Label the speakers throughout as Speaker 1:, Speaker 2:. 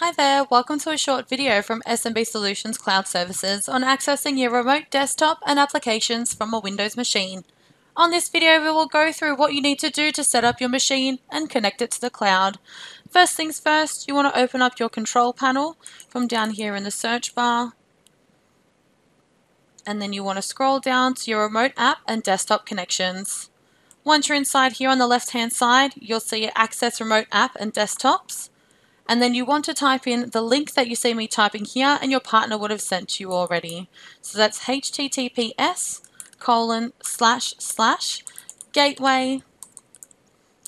Speaker 1: Hi there, welcome to a short video from SMB Solutions Cloud Services on accessing your remote desktop and applications from a Windows machine. On this video, we will go through what you need to do to set up your machine and connect it to the cloud. First things first, you want to open up your control panel from down here in the search bar. And then you want to scroll down to your remote app and desktop connections. Once you're inside here on the left hand side, you'll see Access Remote App and Desktops. And then you want to type in the link that you see me typing here and your partner would have sent you already. So that's https colon slash slash gateway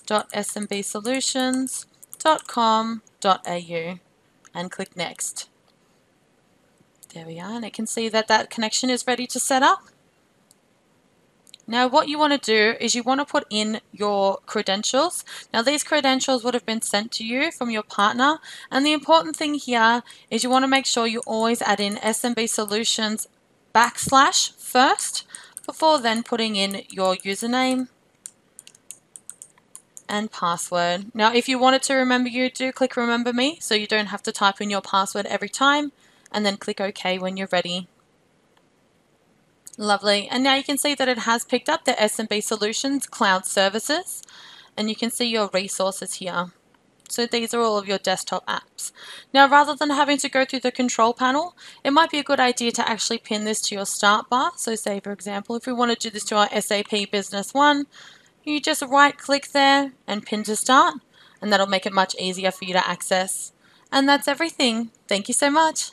Speaker 1: dot smbsolutions.com.au and click next. There we are and it can see that that connection is ready to set up. Now what you want to do is you want to put in your credentials. Now these credentials would have been sent to you from your partner and the important thing here is you want to make sure you always add in SMB Solutions backslash first before then putting in your username and password. Now if you wanted to remember you, do click remember me so you don't have to type in your password every time and then click OK when you're ready. Lovely. And now you can see that it has picked up the SMB Solutions Cloud Services and you can see your resources here. So these are all of your desktop apps. Now rather than having to go through the control panel, it might be a good idea to actually pin this to your start bar. So say for example, if we want to do this to our SAP Business One, you just right click there and pin to start and that'll make it much easier for you to access. And that's everything. Thank you so much.